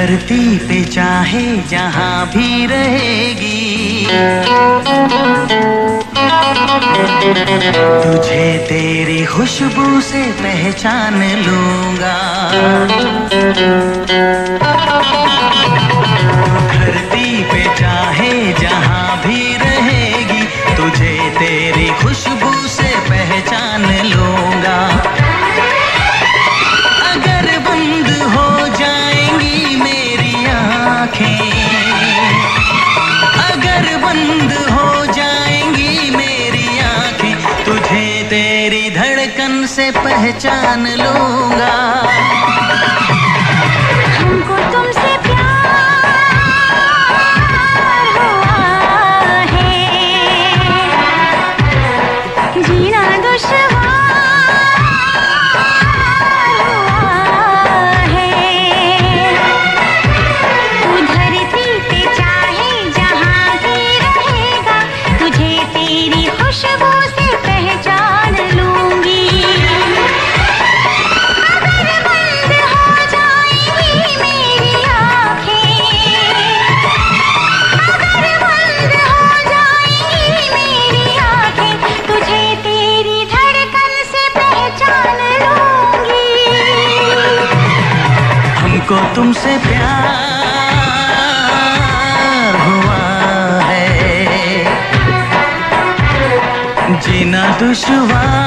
धरती पे चाहे जहाँ भी रहेगी। तुझे तेरी खुशबू से पहचान लूँगा। धरती पे चाहे पहचान wish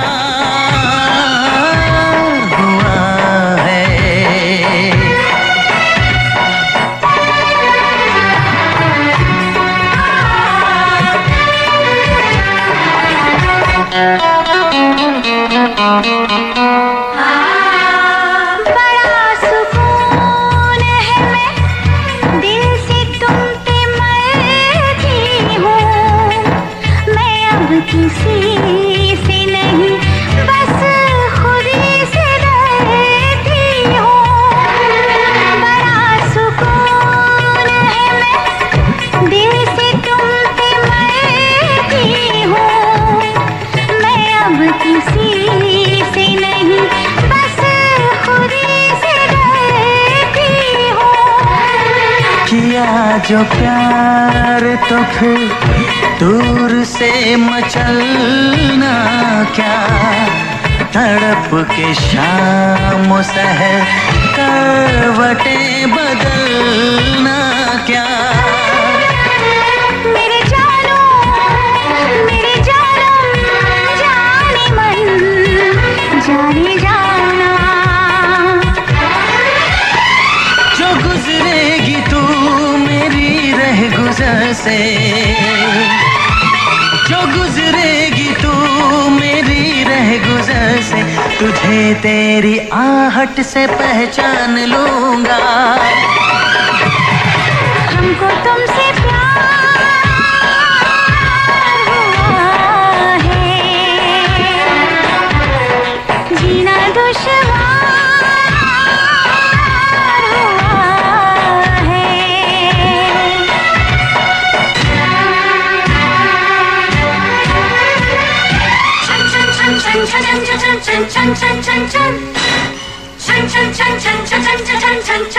जो प्यार तो फिर दूर से मचलना क्या? तड़प के शाम सह करवटें बदलना से। जो गुजरेगी तू मेरी रह गुजर से, तुझे तेरी आहट से पहचान लूँगा। हमको तुमसे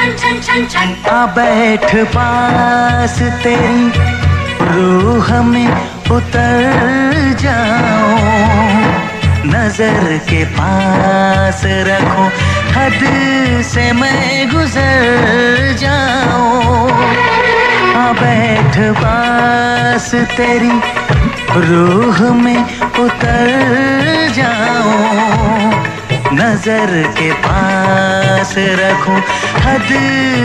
आ बैठ पास तेरी रूह में उतर जाओ नज़र के पास रखो, हद से मैं गुजर जाओ आ बैठ पास तेरी रूह में उतर जाओ नज़र के पास रखूँ। हद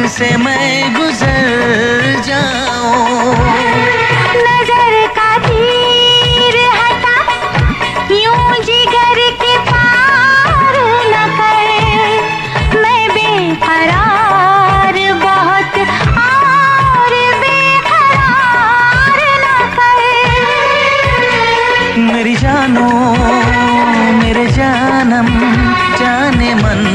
से मैं गुजर जाऊँ।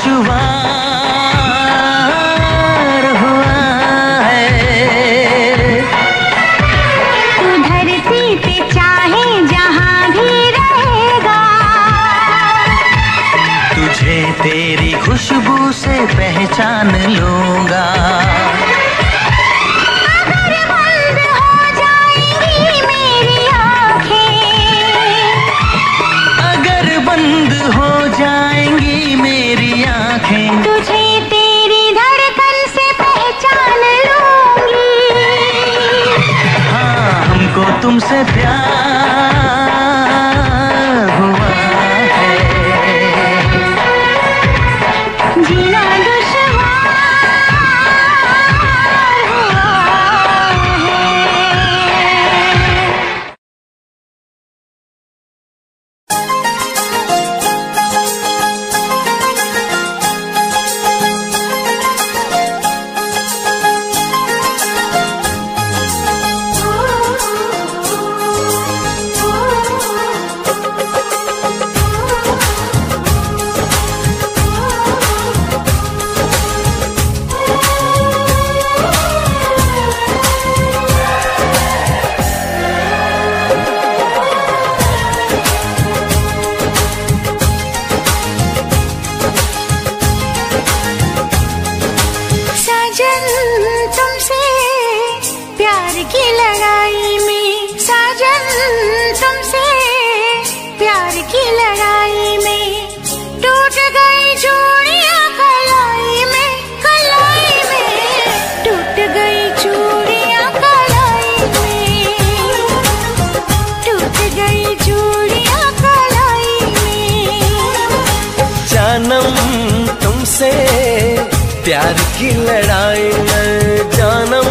दुश्वार हुआ है। तू धरती पे चाहे जहाँ भी रहेगा। तुझे तेरी खुशबू से पहचान लूँगा तुमसे प्यार प्यार की लड़ाई में जानम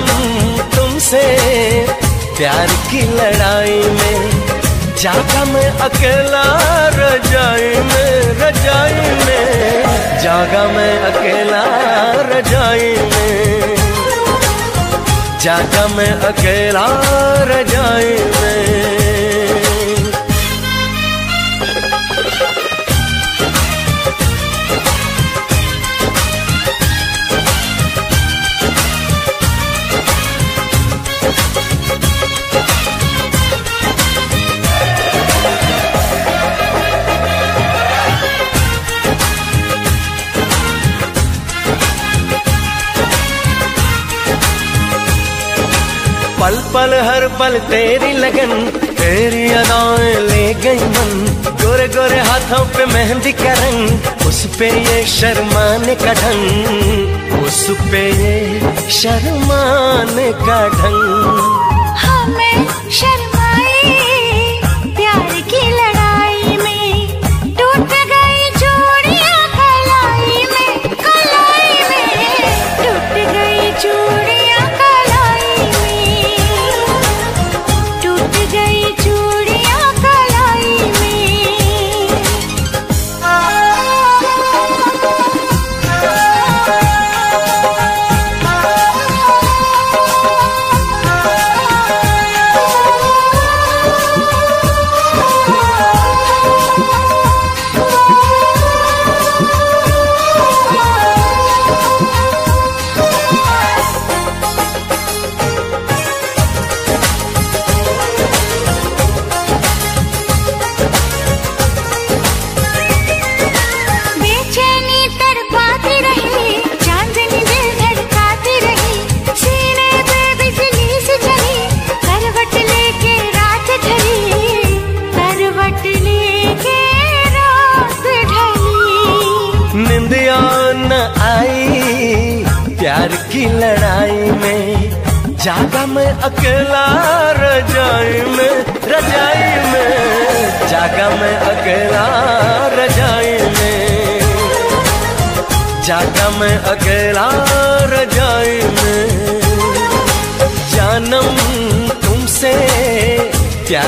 तुमसे। प्यार की लड़ाई में जागा मैं अकेला, रजाई में रजाई में। जागा मैं अकेला, रजाई में। जागा मैं अकेला, रजाई में। पल, हर पल तेरी लगन, तेरी अदाएँ ले गई मन। गोरे गोरे हाथों पे मेहंदी का रंग, उस पे ये शर्माने का ढंग, उस पे ये शर्माने का ढंग।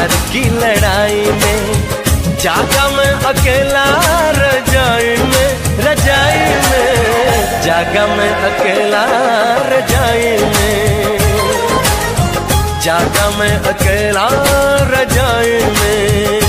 प्यार की लड़ाई में, जागा मैं अकेला रजाई में रजाई में, जागा मैं अकेला रजाई में, जागा मैं अकेला रजाई में।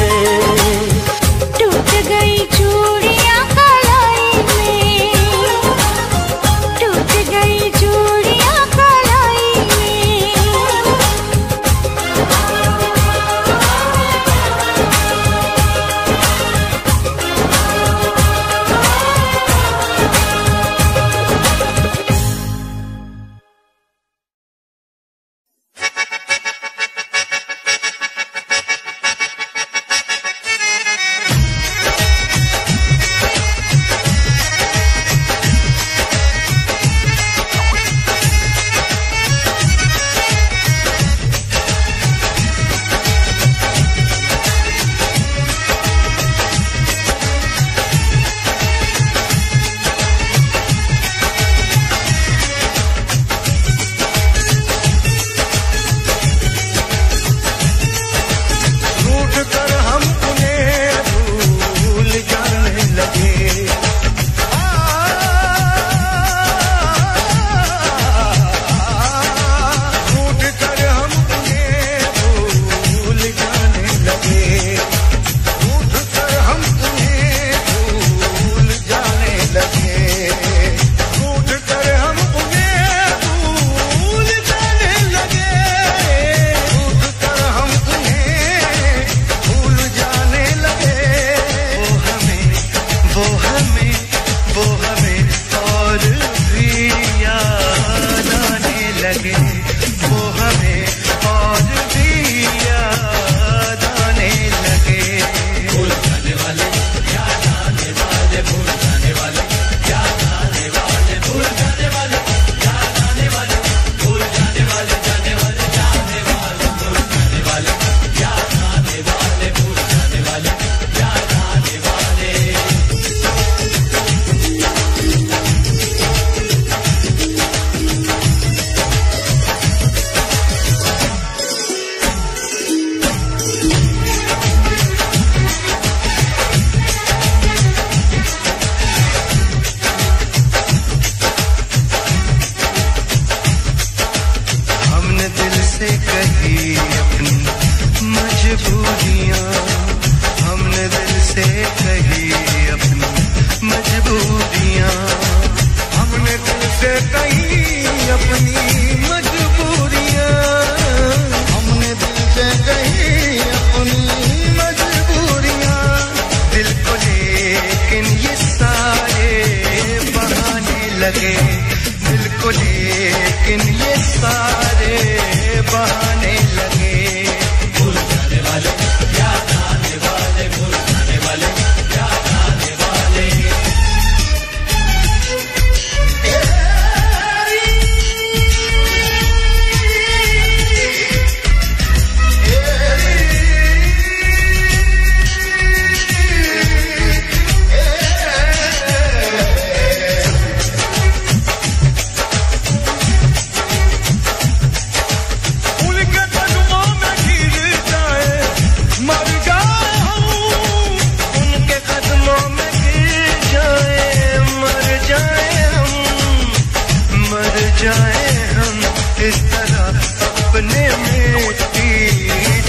तरह अपने में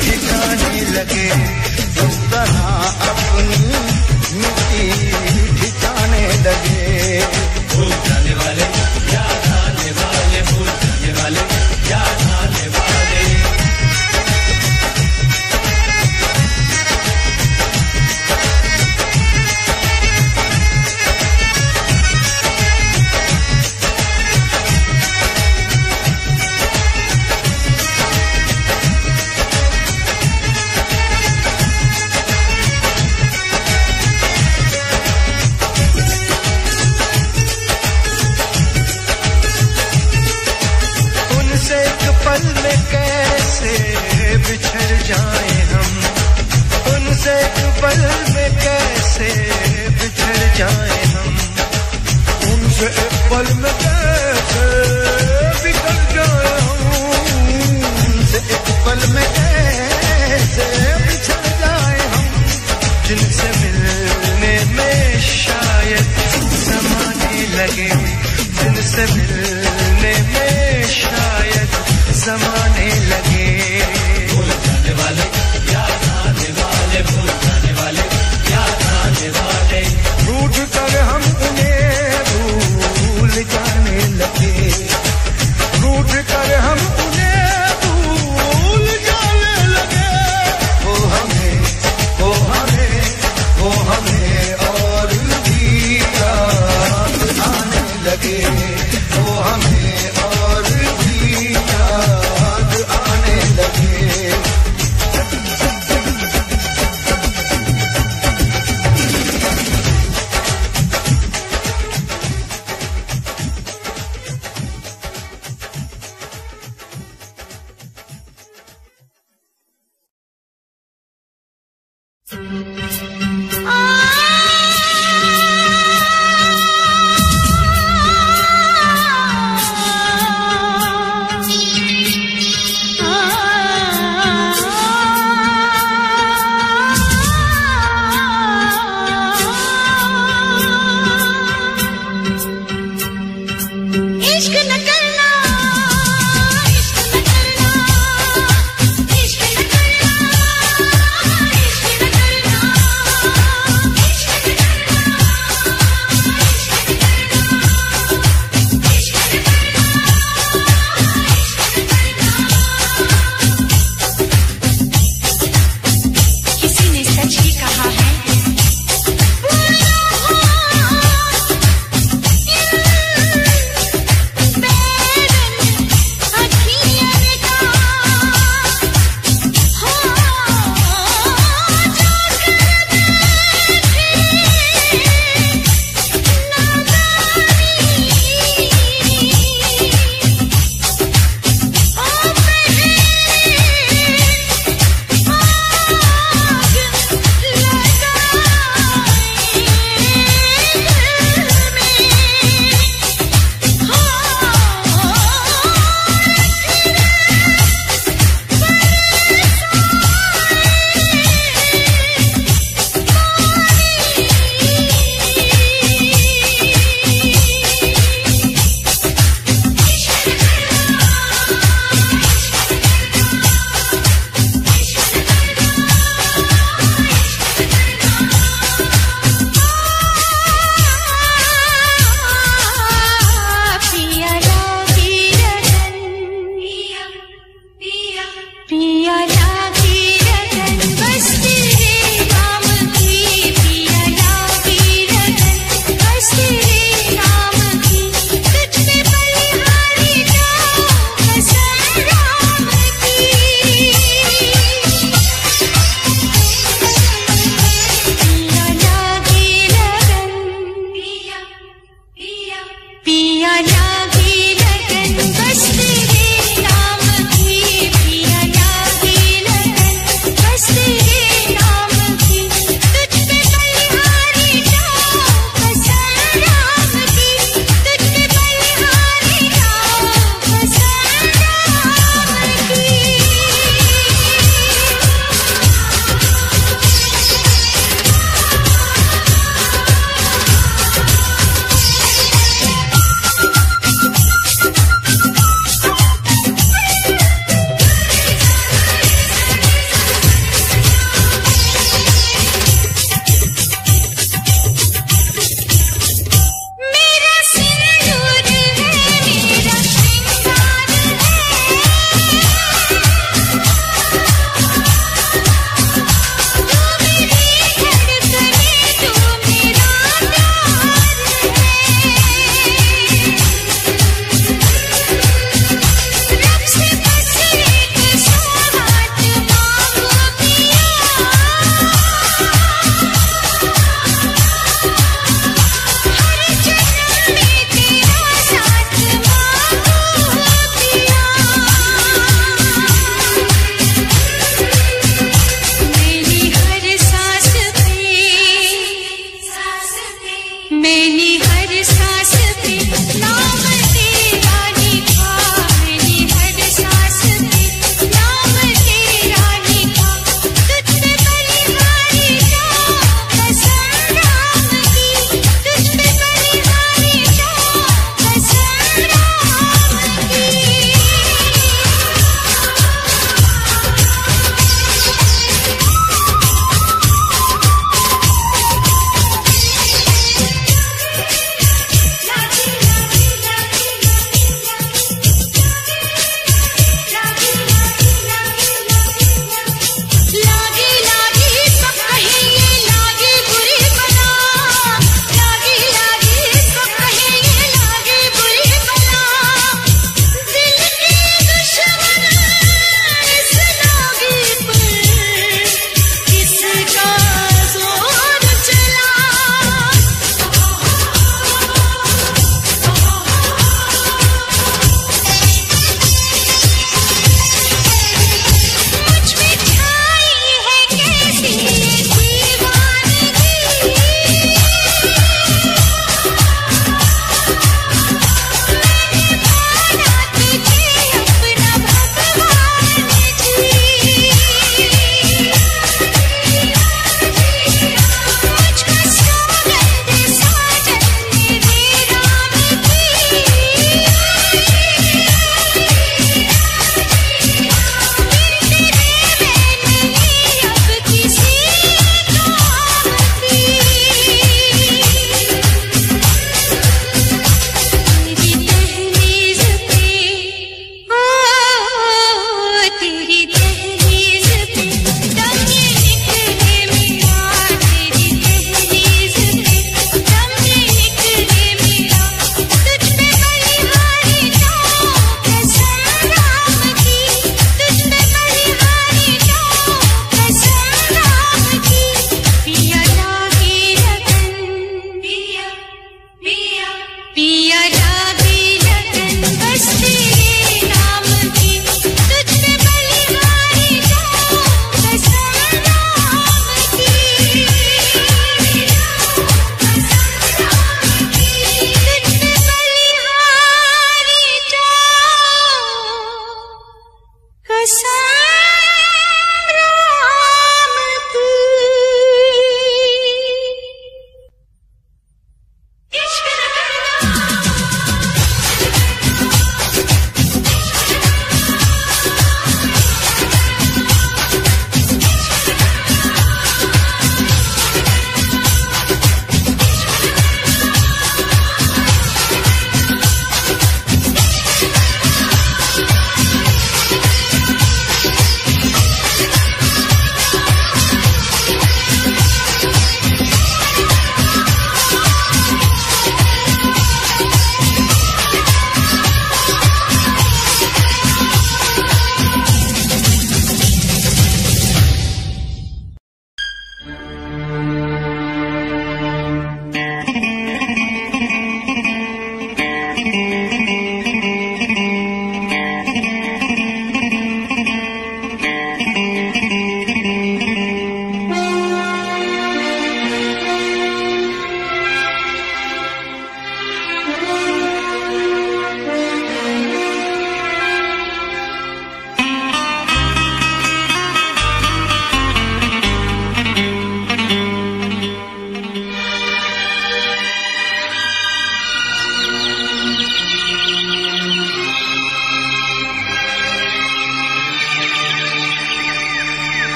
ठिकाने लगे उस तरह अपनी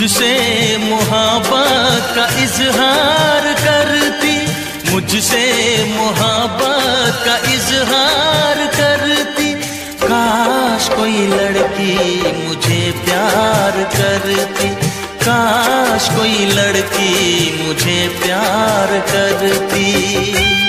मुझसे मोहब्बत का इजहार करती, मुझसे मोहब्बत का इजहार करती। काश कोई लड़की मुझे प्यार करती, काश कोई लड़की मुझे प्यार करती।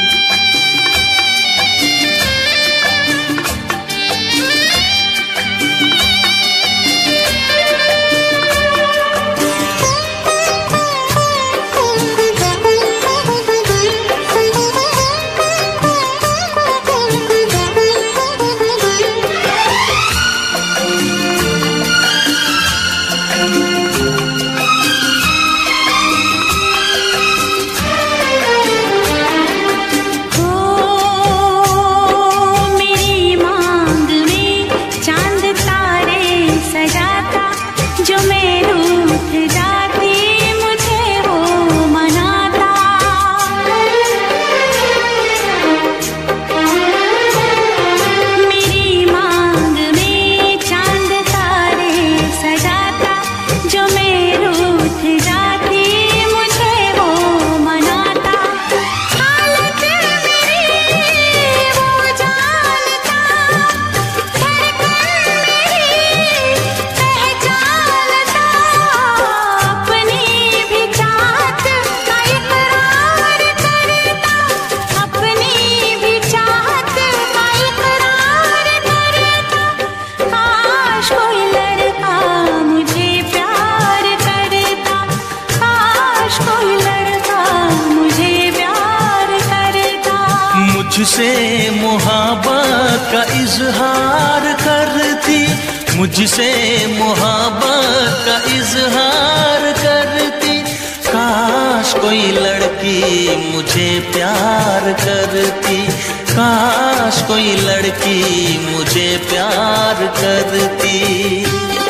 मुझसे प्यार करती।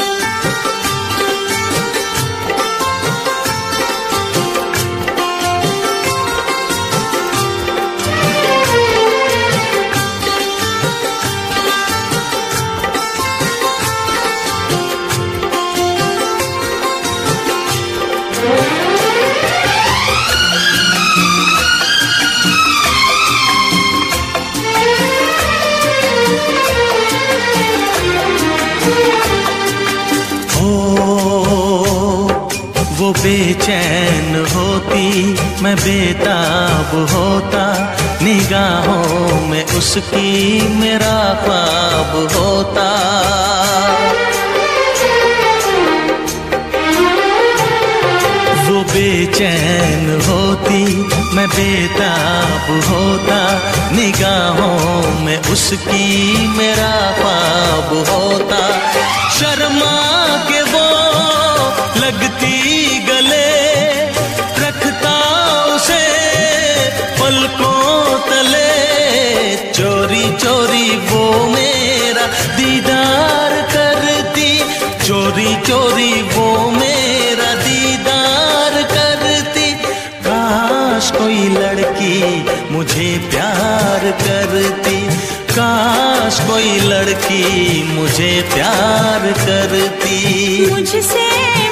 मैं बेताब होता, निगाहों में उसकी मेरा ख्वाब होता। वो बेचैन होती, मैं बेताब होता, निगाहों में उसकी मेरा पाप होता। शर्मा के वो लगती गले को तले चोरी चोरी, वो मेरा दीदार करती। चोरी चोरी, वो मेरा दीदार करती। काश कोई लड़की मुझे प्यार करती। काश कोई लड़की मुझे प्यार करती। मुझसे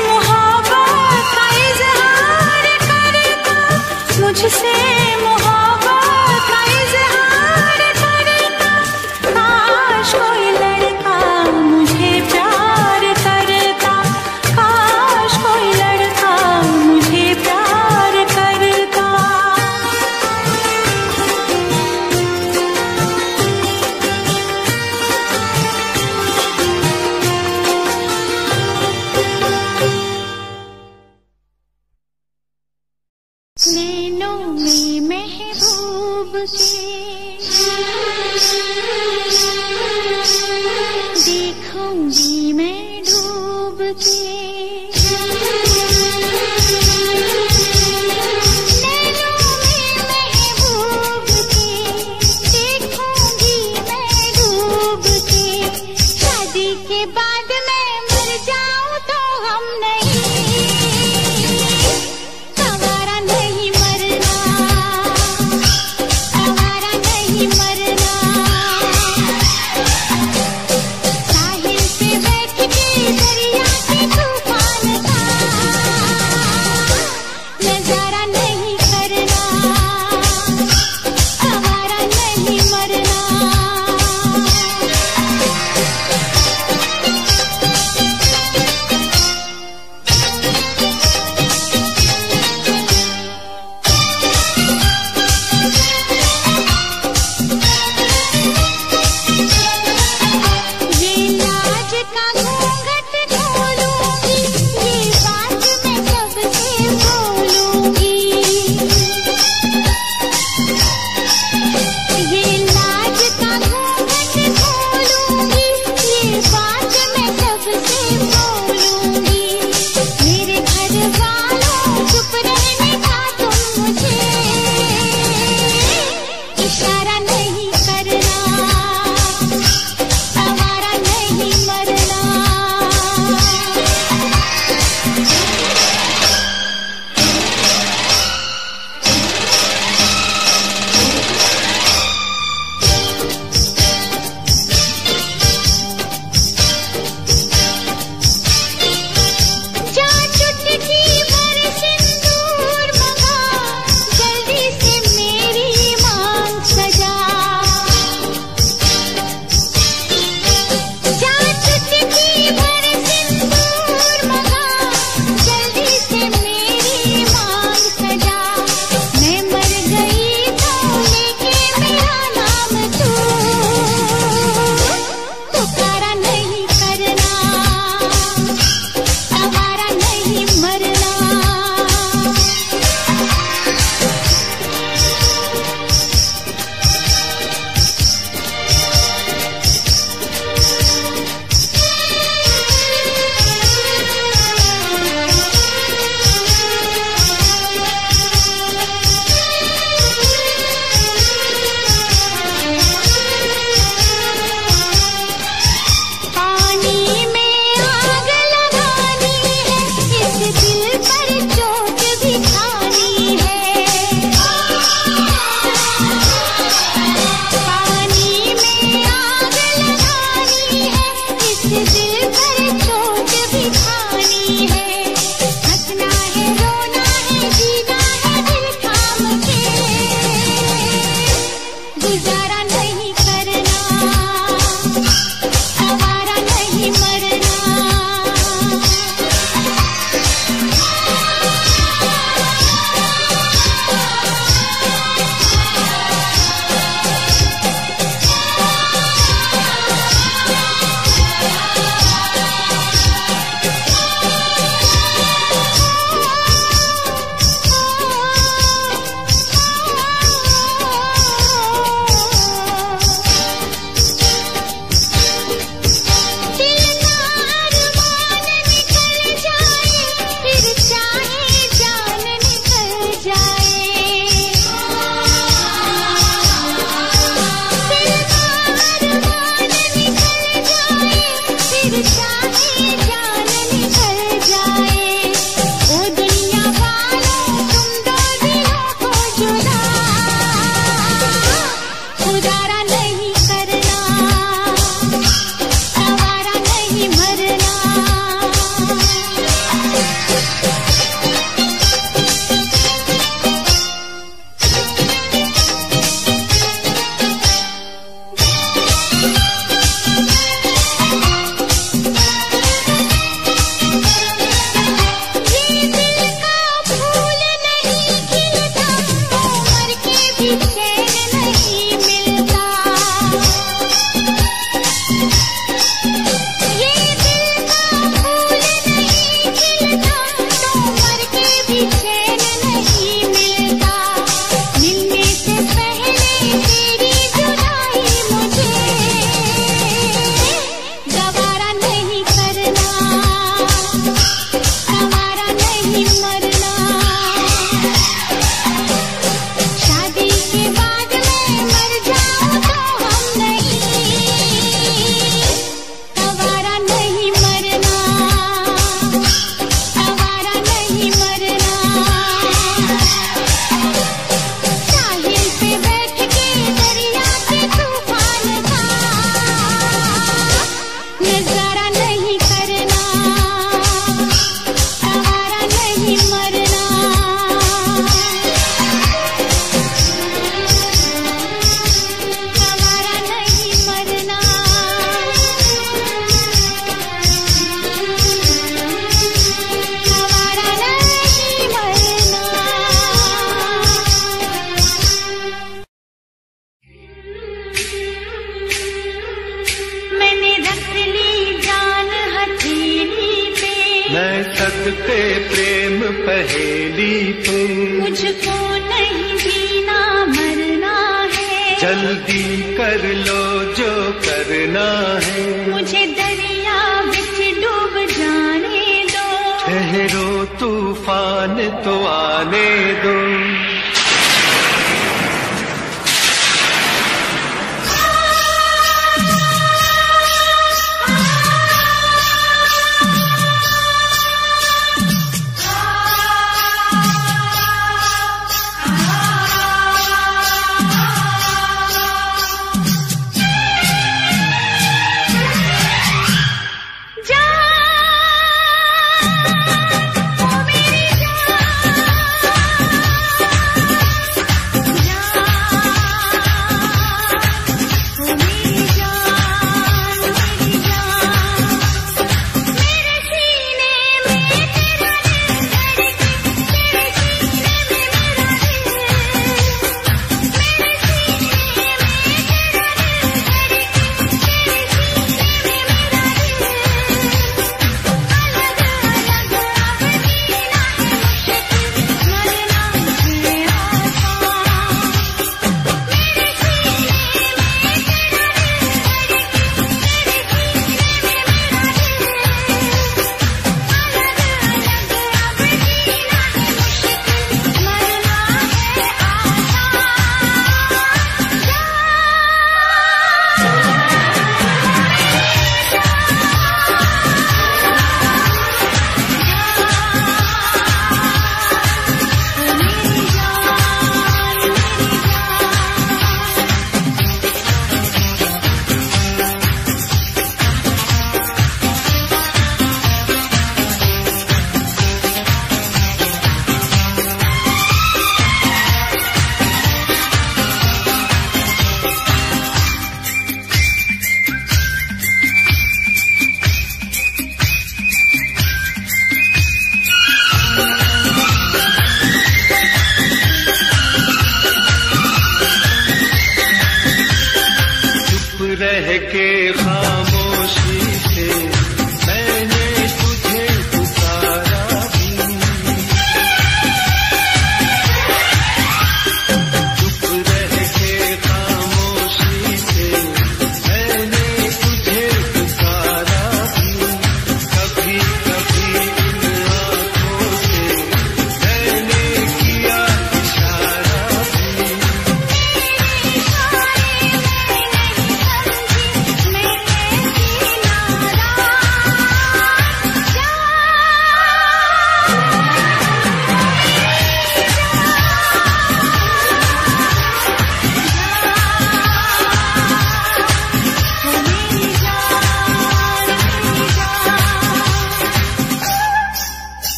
सकते प्रेम पहेली तुम। मुझको नहीं जीना मरना है। जल्दी कर लो जो करना है। मुझे दरिया बिच डूब जाने दो। ठहरो तूफ़ान तो आने दो।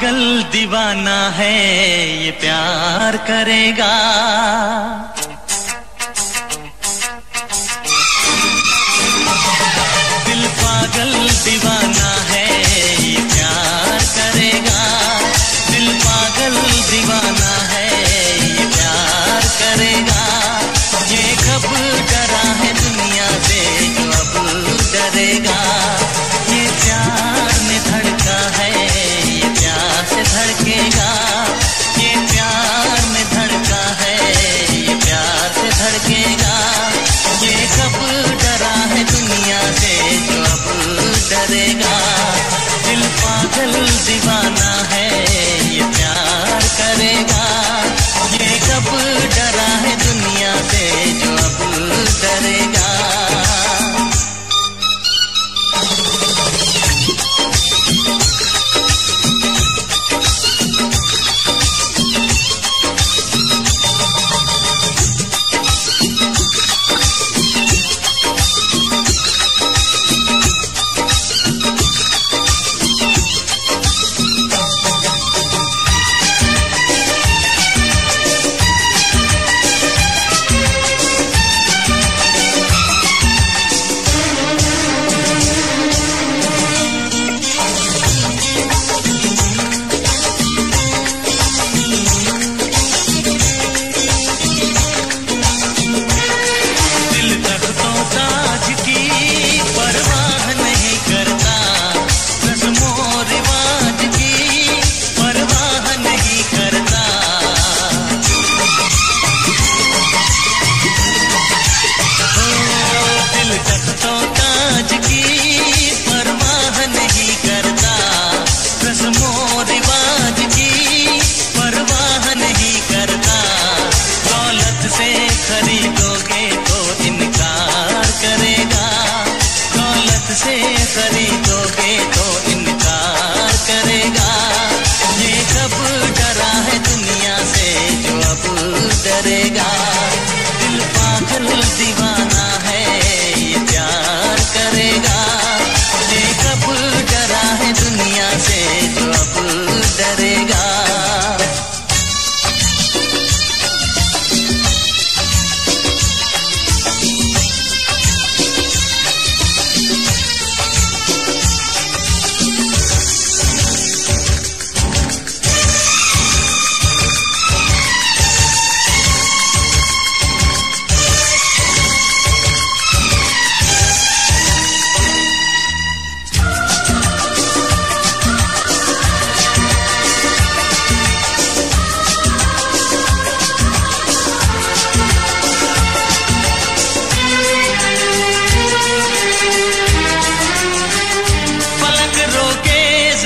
पागल दीवाना है ये प्यार करेगा।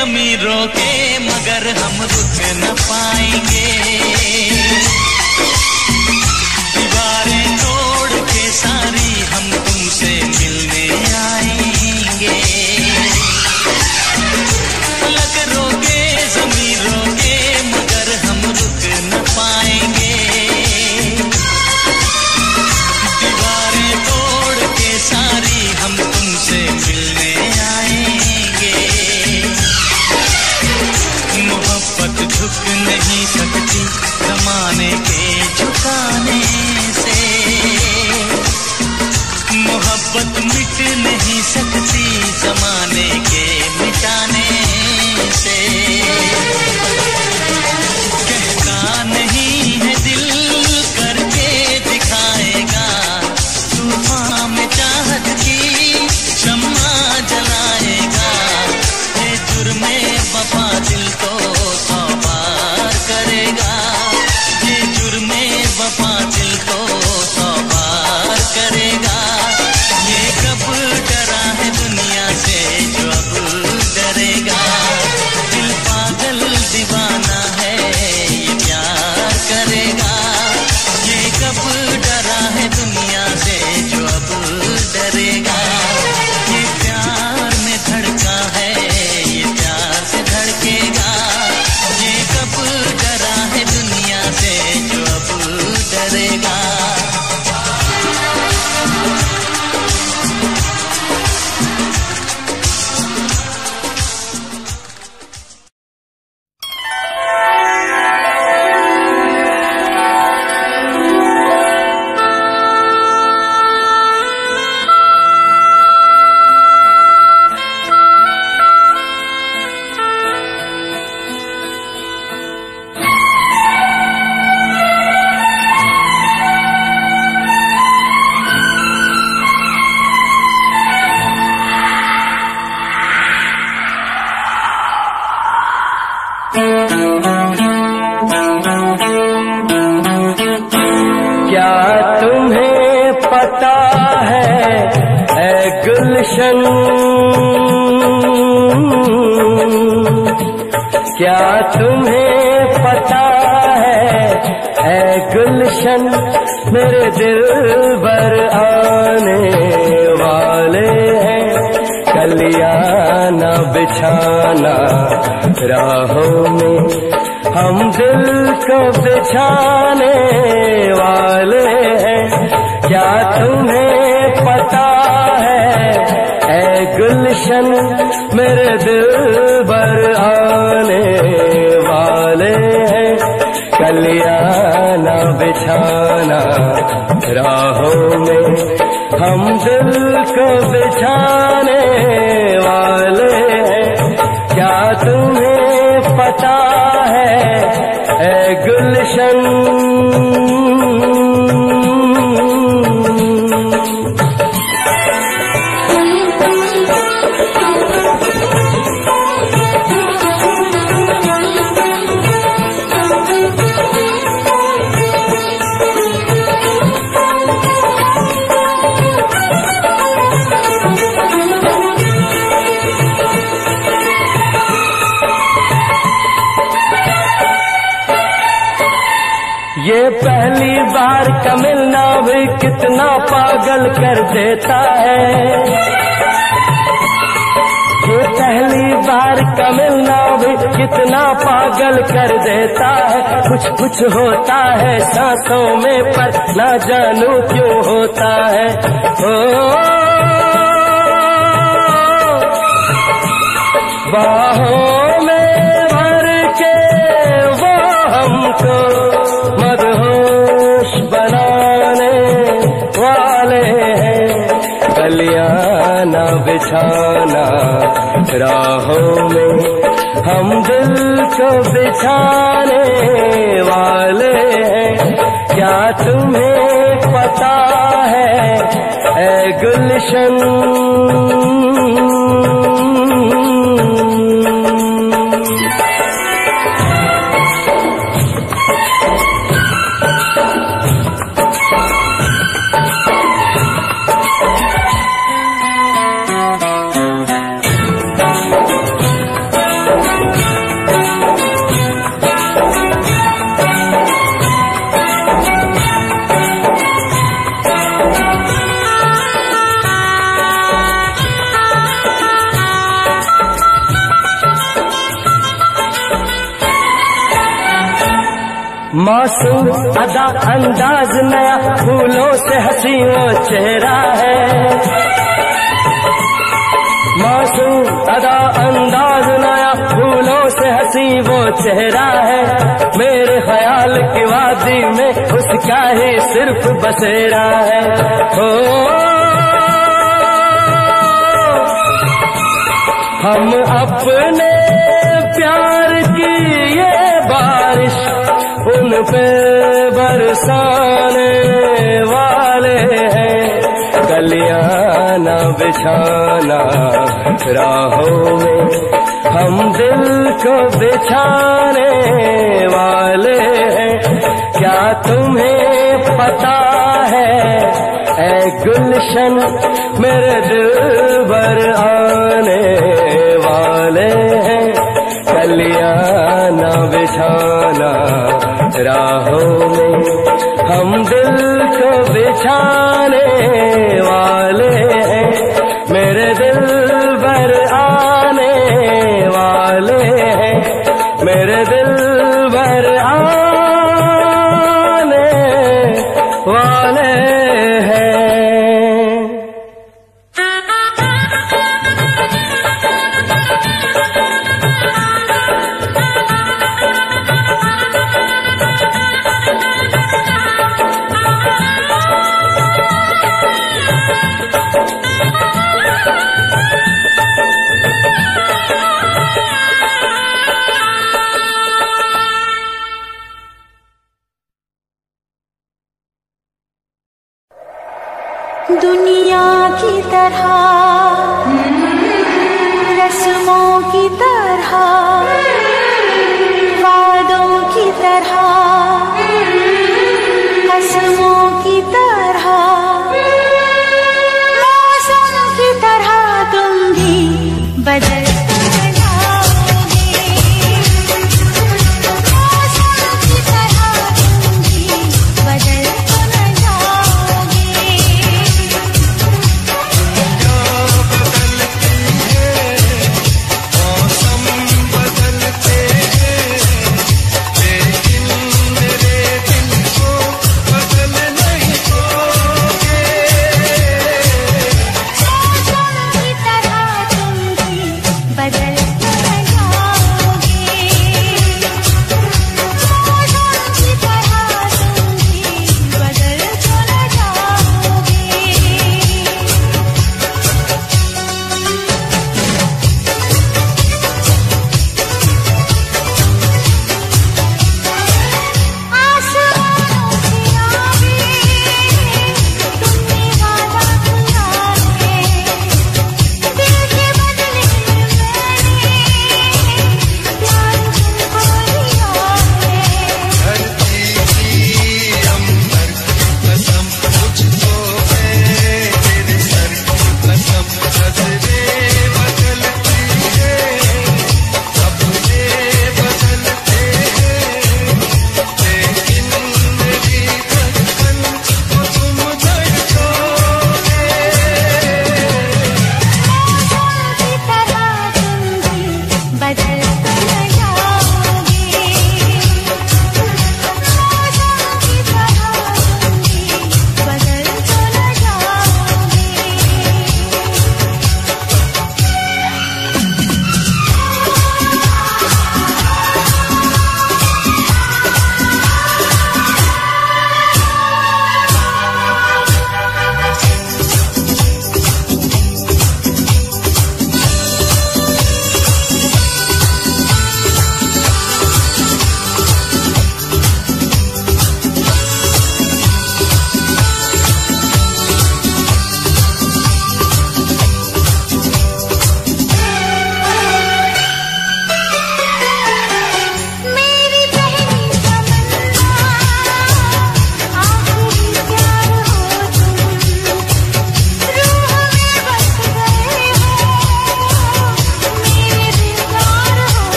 कमी रोके मगर हम रुक न पाएँगे। दीवारें तोड़ के सारी हम तुमसे पागल कर देता है। कुछ कुछ होता है, सांसों में पर ना जानू क्यों होता है। ओ, बाहों में भर के वो हमको मदहोश बनाने वाले कलियाना बिछाना, राहों में हम दिल को बिछाने वाले हैं। क्या तुम्हें पता है ए गुलशन? मासूम अदा अंदाज नया फूलों से हसी वो चेहरा है। मासूम अदा अंदाज नया फूलों से हसी वो चेहरा है। मेरे ख्याल की वादी में उसका ही सिर्फ़ बसेरा है। हो। हम अपने प्यार पे बरसाने वाले हैं। कलियाना बिछाना, राहों में हम दिल को बिछाने वाले हैं। क्या तुम्हें पता है, ऐ गुलशन मेरे दिल भर आने वाले हैं। कलियाना बिछाना राहों में हम दिल को बिछाने वाले हैं। मेरे दिल की तरह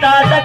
tá da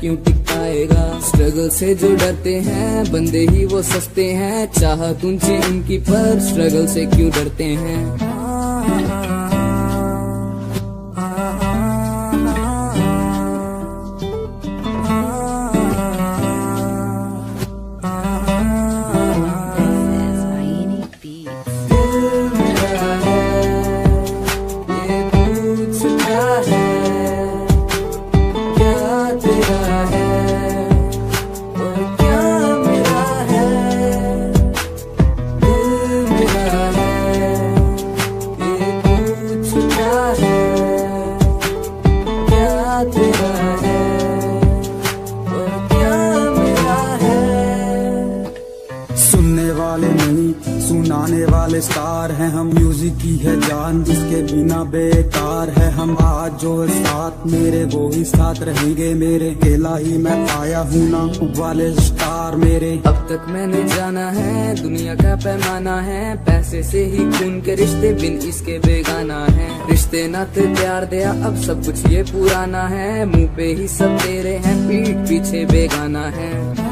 क्यों टिकाएगा? स्ट्रगल से जो डरते हैं, बंदे ही वो सस्ते हैं। चाहत तुझे उनकी पर स्ट्रगल से क्यों डरते हैं? इतना प्यार दिया, अब सब कुछ ये पुराना है। मुँह पे ही सब तेरे हैं, पीठ पीछे बेगाना है।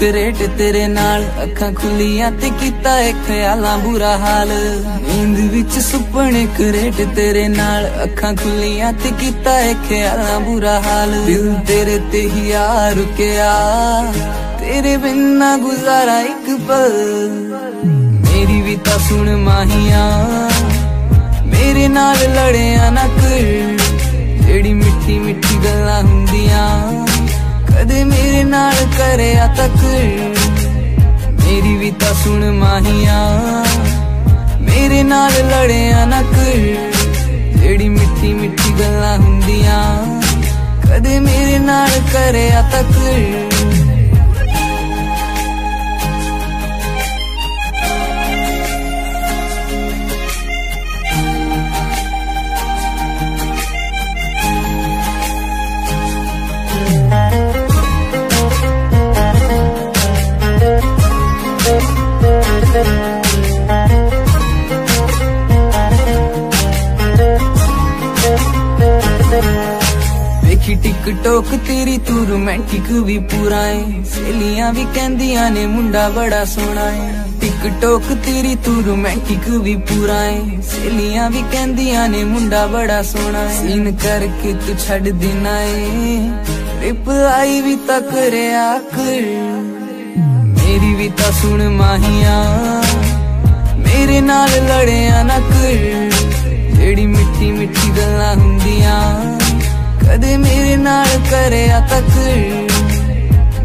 ਕਰੇਟ ਤੇਰੇ ਨਾਲ ਅੱਖਾਂ ਖੁੱਲੀਆਂ ਤੇ ਕੀਤਾ ਏ ਖਿਆਲਾਂ ਬੁਰਾ ਹਾਲ। ਨੀਂਦ ਵਿੱਚ ਸੁਪਨੇ ਕਰੇਟ ਤੇਰੇ ਨਾਲ ਅੱਖਾਂ ਖੁੱਲੀਆਂ ਤੇ ਕੀਤਾ ਏ ਖਿਆਲਾਂ ਬੁਰਾ ਹਾਲ। ਦਿਲ ਤੇਰੇ ਤੇ ਹੀ ਆ ਰੁਕਿਆ, ਤੇਰੇ ਬਿਨ ਗੁਜ਼ਾਰਾ ਇੱਕ ਪਲ। ਮੇਰੀ ਵੀ ਤਾਂ ਸੁਣ ਮਾਹੀਆਂ, ਮੇਰੇ ਨਾਲ ਲੜਿਆ ਨਾ ਕਰ। ਜਿਹੜੀ ਮਿੱਠੀ ਮਿੱਠੀ ਗੱਲਾਂ ਹੁੰਦੀਆਂ ਕਦੇ ਮੇਰੇ ਨਾਲ ਕਰਿਆ ਤੱਕ। ਮੇਰੀ ਵੀ ਤਾਂ ਸੁਣ ਮਾਹੀਆ, ਮੇਰੇ ਨਾਲ ਲੜਿਆ ਨਾ ਕਰ। ਜਿਹੜੀ ਮਿੱਠੀ ਮਿੱਠੀ ਗੱਲਾਂ ਹੁੰਦੀਆਂ, ਕਦੇ ਮੇਰੇ ਨਾਲ ਕਰਿਆ ਤੱਕ। ਟਿਕਟੋਕ ਤੇਰੀ ਤੂੰ ਰੋਮਾਂਟਿਕ ਵੀ ਪੂਰਾ ਏ। ਸਹੇਲੀਆਂ ਵੀ ਕਹਿੰਦੀਆਂ ਨੇ ਮੁੰਡਾ ਬੜਾ ਸੋਹਣਾ ਏ। ਟਿਕਟੋਕ ਤੇਰੀ ਤੂੰ ਰੋਮਾਂਟਿਕ ਵੀ ਪੂਰਾ ਏ। ਸਹੇਲੀਆਂ ਵੀ ਕਹਿੰਦੀਆਂ ਨੇ ਮੁੰਡਾ ਬੜਾ ਸੋਹਣਾ ਏ। ਸੀਨ ਕਰਕੇ ਤੂੰ ਛੱਡ ਦੇਣਾ ਏ। ਰਿਪਲਾਈ ਵੀ ਤਾਂ ਕਰਿਆ ਕਰ। ਮੇਰੀ ਵੀ ਤਾਂ ਸੁਣ ਮਾਹੀਆਂ। ਮੇਰੇ ਨਾਲ ਲੜਿਆ ਨਾ ਕਰ। ਜਿਹੜੀ ਮਿੱਠੀ ਮਿੱਠੀ ਗੱਲਾਂ ਹੁੰਦੀਆਂ। ਕਦੇ ਮੇਰੇ ਨਾਲ ਕਰਿਆ ਤੱਕ।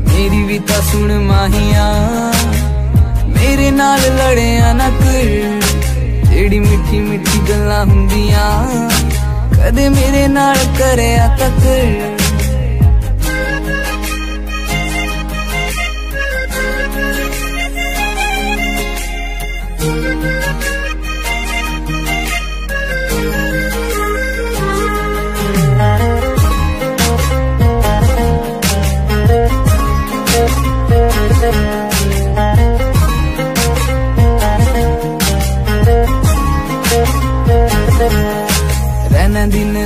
ਮੇਰੀ ਵੀ ਤਾਂ ਸੁਣ ਮਾਹੀਆਂ, ਮੇਰੇ ਨਾਲ ਲੜਿਆ ਨਾ ਕਰ। ਜਿਹੜੀ ਮਿੱਠੀ ਮਿੱਠੀ ਗੱਲਾਂ ਹੁੰਦੀਆਂ, ਕਦੇ ਮੇਰੇ ਨਾਲ ਕਰਿਆ ਤੱਕ।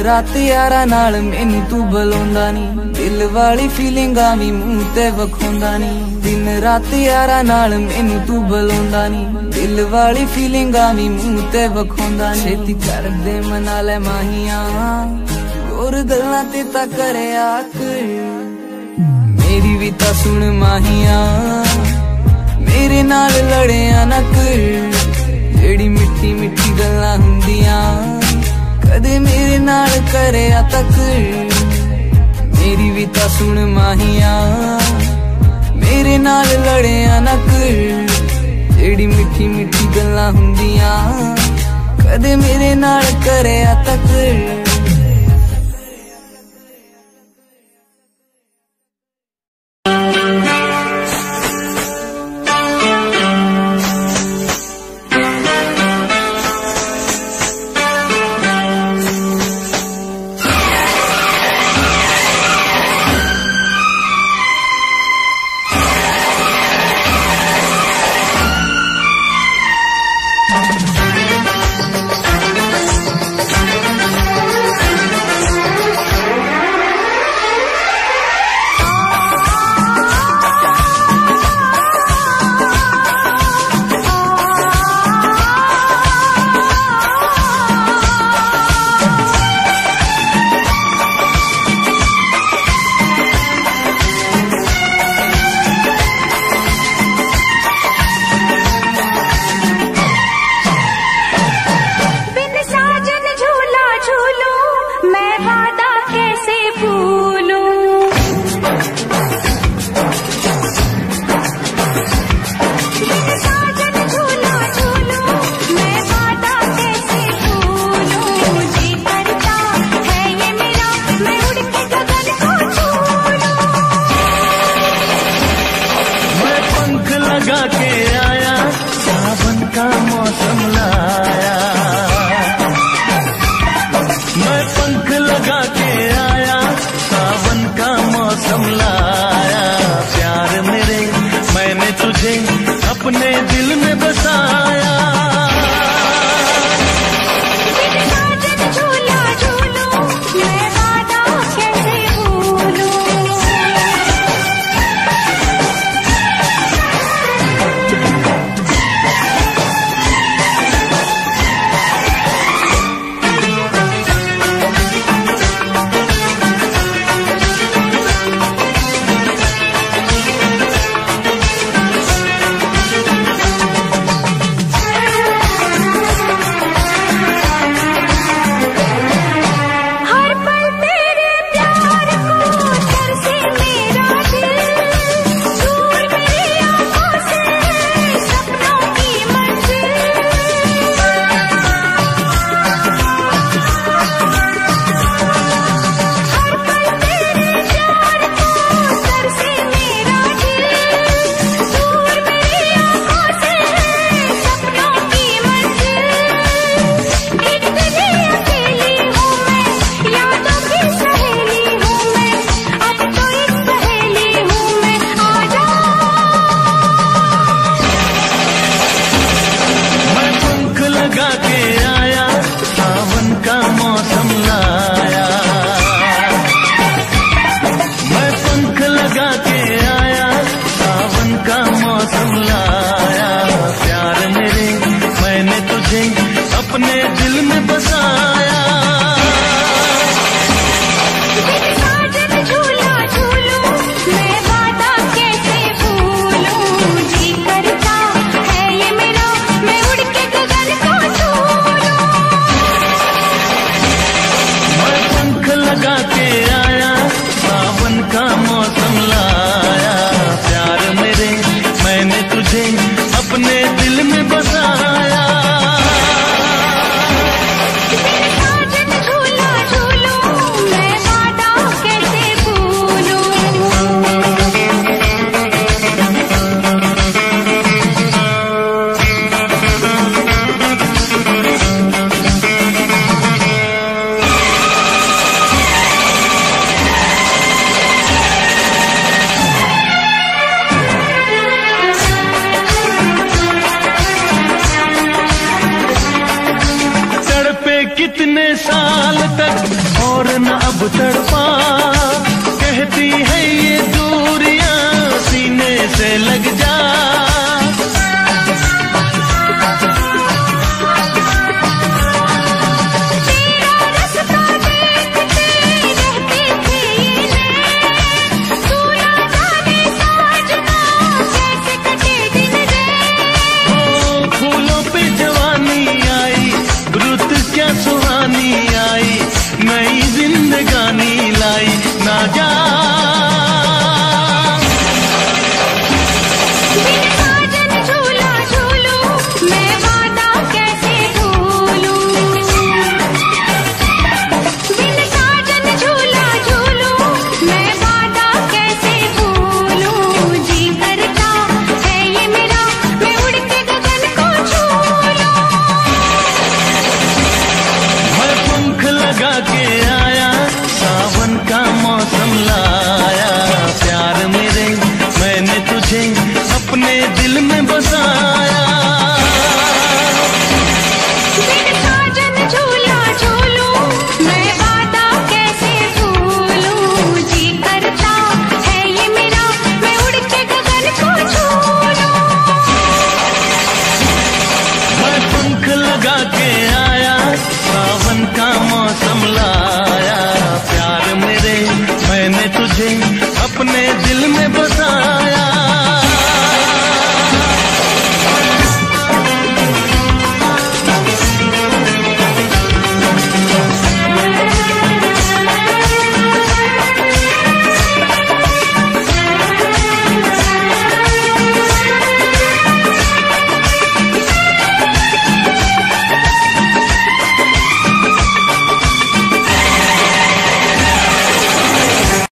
ਰਾਤ ਯਾਰਾਂ ਨਾਲ ਮੈਨੂੰ ਤੂੰ ਬੁਲਾਉਂਦਾ ਨਹੀਂ ਦਿਲ ਵਾਲੀ ਫੀਲਿੰਗਾਂ ਵੀ ਮੂੰਹ ਤੇ ਵਖਾਉਂਦਾ ਨਹੀਂ ਦਿਨ ਰਾਤ ਯਾਰਾਂ ਨਾਲ ਮੈਨੂੰ ਤੂੰ ਬੁਲਾਉਂਦਾ ਨਹੀਂ ਦਿਲ ਵਾਲੀ ਫੀਲਿੰਗਾਂ ਵੀ ਮੂੰਹ ਤੇ ਵਖਾਉਂਦਾ ਨਹੀਂ ਛੇਤੀ ਕਰਦੇ ਮਨਾ ਲੈ ਮਾਹੀਆਂ। ਹੋਰ ਗੱਲਾਂ ਤੇ ਤਾਂ ਕਰਿਆ ਕਰ। ਮੇਰੀ ਵੀ ਤਾਂ ਸੁਣ ਮਾਹੀਆਂ। ਮੇਰੇ ਨਾਲ ਲੜਿਆ ਨਾ ਕਰ। ਜਿਹੜੀ ਮਿੱਠੀ ਮਿੱਠੀ ਗੱਲਾਂ ਹੁੰਦੀਆਂ। ਕਦੇ ਮੇਰੇ ਨਾਲ ਕਰਿਆ ਤੱਕ। ਮੇਰੀ ਵੀ ਤਾਂ ਸੁਣ ਮਾਹੀਆਂ, ਮੇਰੇ ਨਾਲ ਲੜਿਆ ਨਾ ਕਰ। ਜਿਹੜੀ ਮਿੱਠੀ ਮਿੱਠੀ ਗੱਲਾਂ ਹੁੰਦੀਆਂ, ਕਦੇ ਮੇਰੇ ਨਾਲ ਕਰਿਆ ਤੱਕ।